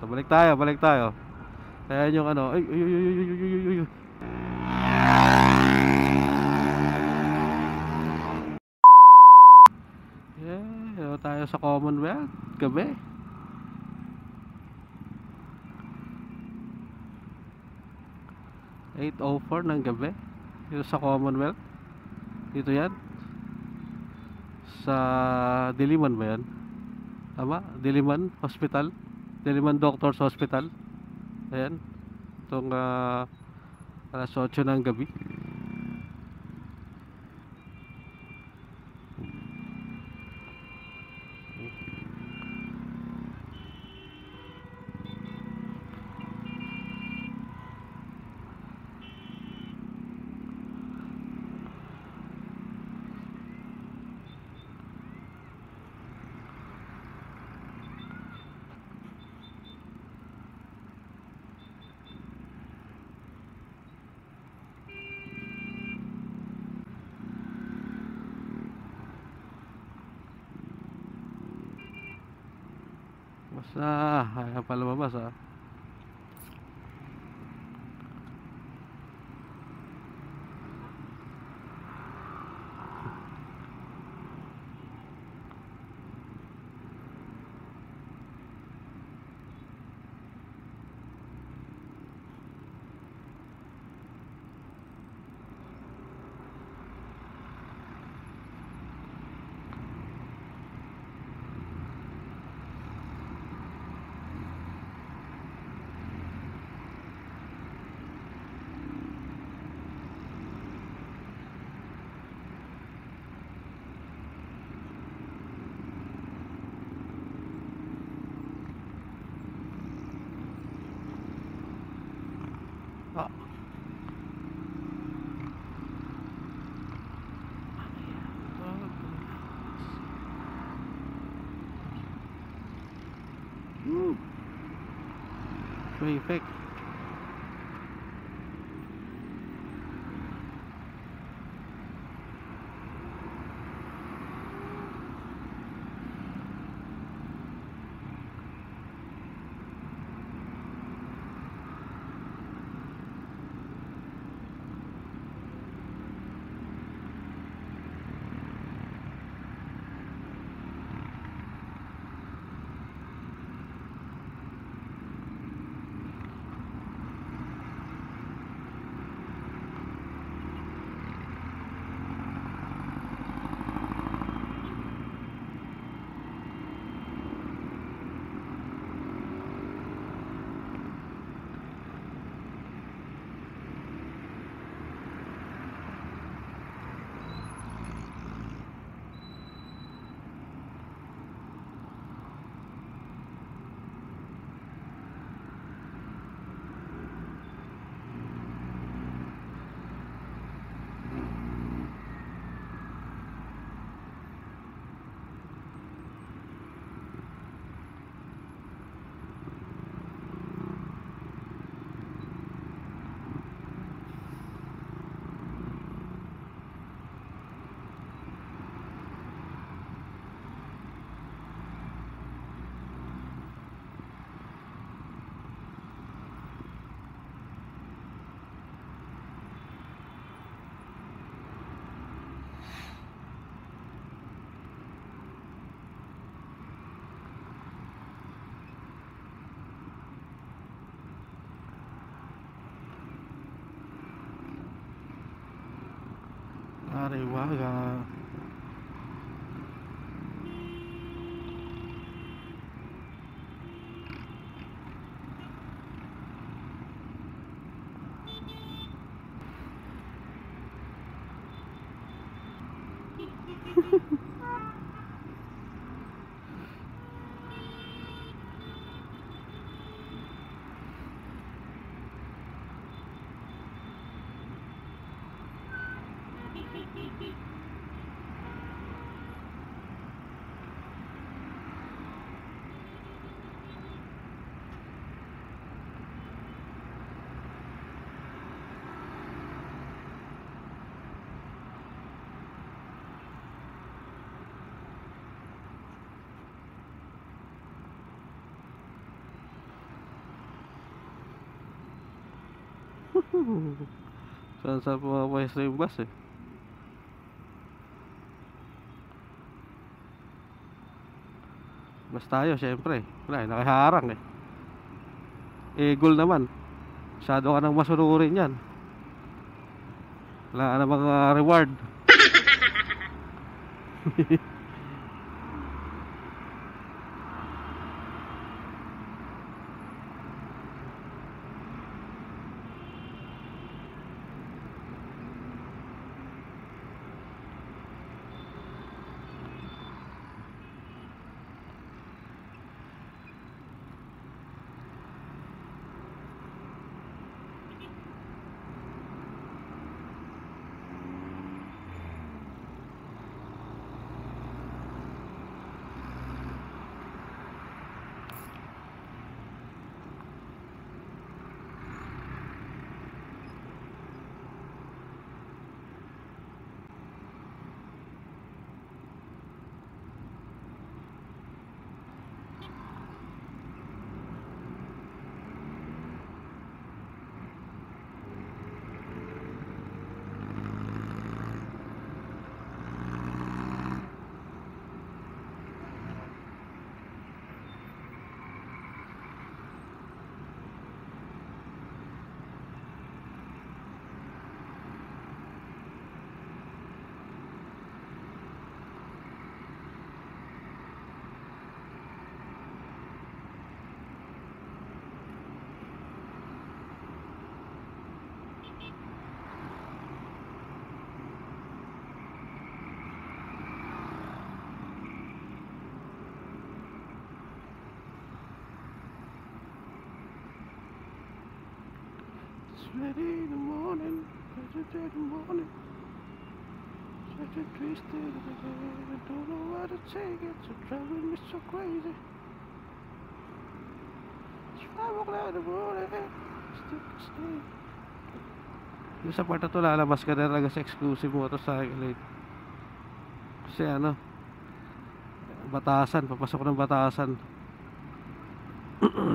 So, balik tayo, balik tayo. Ayan yung ano, ay, ay, ay, ay, ay, ay, ay, ay. Yeah, tayo sa Commonwealth, gabi. Eight oh four ng gabi. Dito sa Commonwealth. Dito yan. Sa Diliman ba yan? Tama? Diliman Hospital? Diliman Doctors Hospital? Ayan. Itong ah, alas 8 ng gabi. sa ah, palabas ah. What do you think? thì quá là Saan saan pumapwesto yung bus eh. Bus tayo, syempre. Wala, eh, nakaharang eh. Eagle naman. Masyado ka nang masunurin yan. Wala ka na mga reward. Ready in the morning, ready in the morning. Such a twisted, I don't know how to take it, so driving me so crazy. Five o'clock in the morning, still stay. Yung sa part to, lalabas ka na talaga sa exclusive motorcycle lane. Kasi ano, batasan, papasok ng batasan.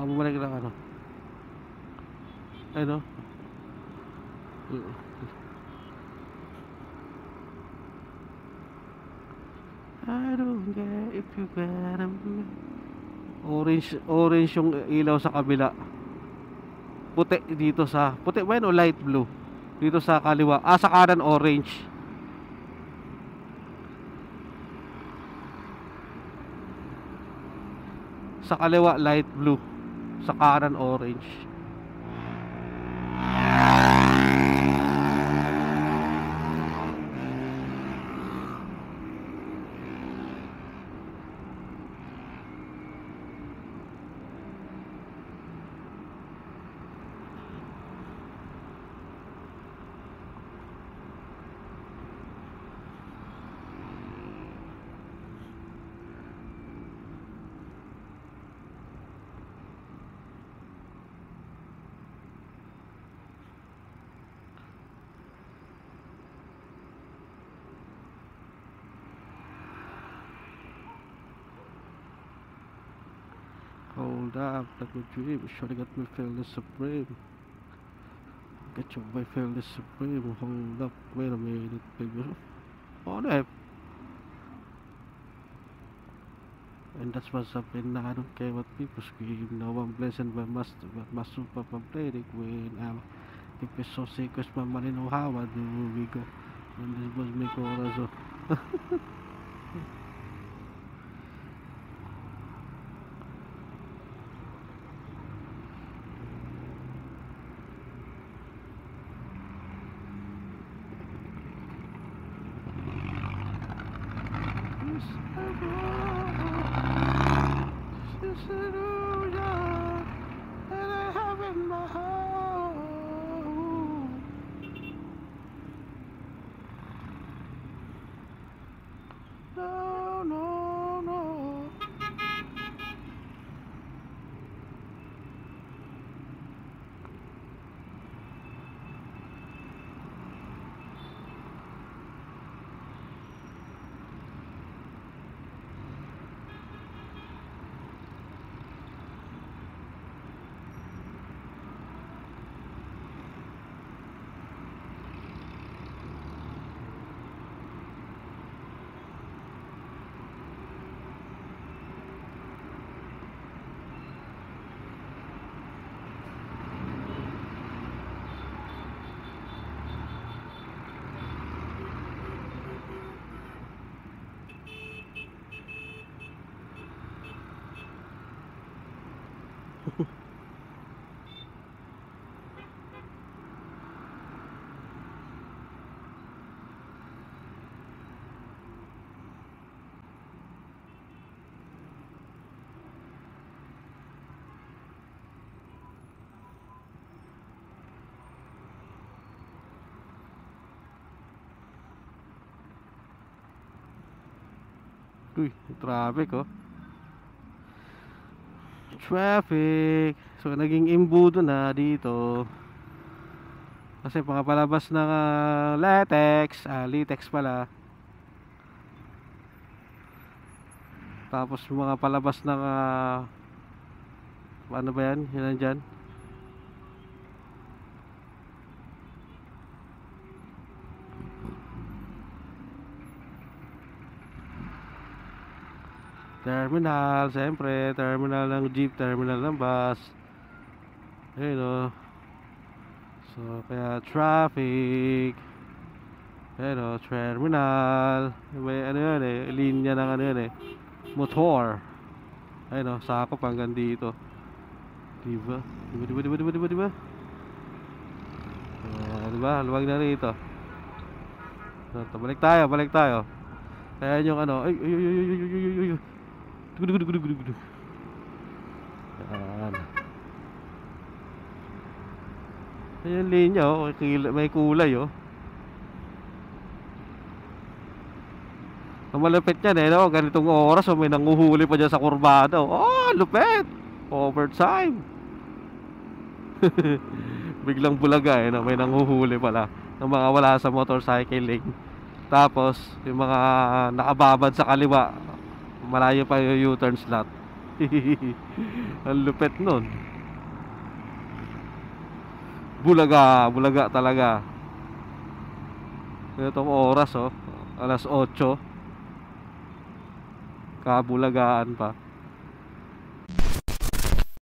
Saka bumalik ng ano. Ano? I don't care if you better me. Orange, orange yung ilaw sa kabila. Puti dito sa, puti ba yun o light blue? Dito sa kaliwa. Ah, sa kanan orange. Sa kaliwa light blue. Sa kanan orange. Hold up, let me dream. Shorty got me feel the supreme. Get your boy feel the supreme. Hold up, wait a minute, baby. On it. And that's what's up, and I don't care what people scream. No one blessing by master, but my super pathetic when I'm. If it's so cause my money know how I do. We go. And this was me, corazón. Uy, traffic oh. Traffic. So naging imbudo na dito. Kasi mga palabas ng ah, latex, ah, latex pala. Tapos mga palabas ng ah, ano ba yan? Yan nandyan. Terminal, siyempre, terminal ng jeep, terminal ng bus. Ayun o. So, kaya traffic. Ayun o, terminal. May ano yun eh, linya ng ano yun eh, motor. Ayun o, sakop hanggang dito. Diba? Diba, diba, diba, diba, diba, diba? Diba? Luwag na rito. So, balik tayo, balik tayo. Kaya yung ano, ay, ay, ay, ay, ay, ay, ay, ay, dugu, dugu. Yan. Ayan linya oh, may kulay oh. Ang malupit yan eh, no? ganitong oras oh, may nanguhuli pa dyan sa kurbada. oh. Oh, lupit! Overtime! Biglang bulaga eh, no? may nanguhuli pala ng mga wala sa motorcycling. Tapos, yung mga nakababad sa kaliwa, malayo pa yung U-turn slot. Ang lupit nun. Bulaga, bulaga talaga. Itong oras oh, alas 8. Kabulagaan pa.